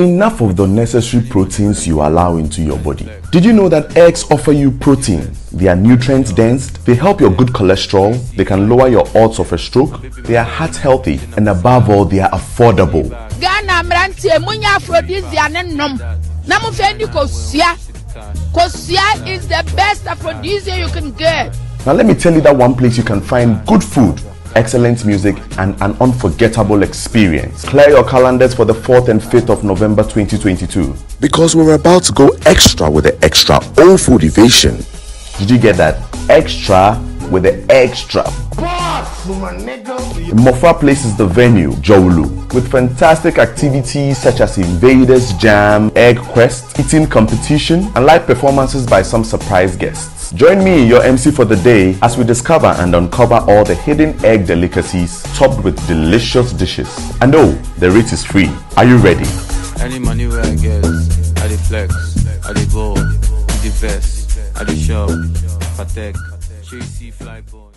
Enough of the necessary proteins you allow into your body. Did you know that eggs offer you protein? They are nutrient dense, they help your good cholesterol, they can lower your odds of a stroke, they are heart healthy, and above all, they are affordable. ghana mmeranteɛ munya aphrodisia ne nom na mofɛ ndi kosua kosua is the best aphrodisia you can get Now, let me tell you that one place you can find good food, excellent music, and an unforgettable experience. Clear your calendars for the 4th and 5th of November 2022. Because we're about to go extra with the extra old food evasion. Did you get that? Extra with the extra. Mmofra Place is the venue, Dzorwulu, with fantastic activities such as Invaders Jam, Egg Quest, eating competition, and live performances by some surprise guests. Join me, your MC for the day, as we discover and uncover all the hidden egg delicacies topped with delicious dishes. And oh, the rate is free. Are you ready? Any I I I I shop, patek, JC Flyboy.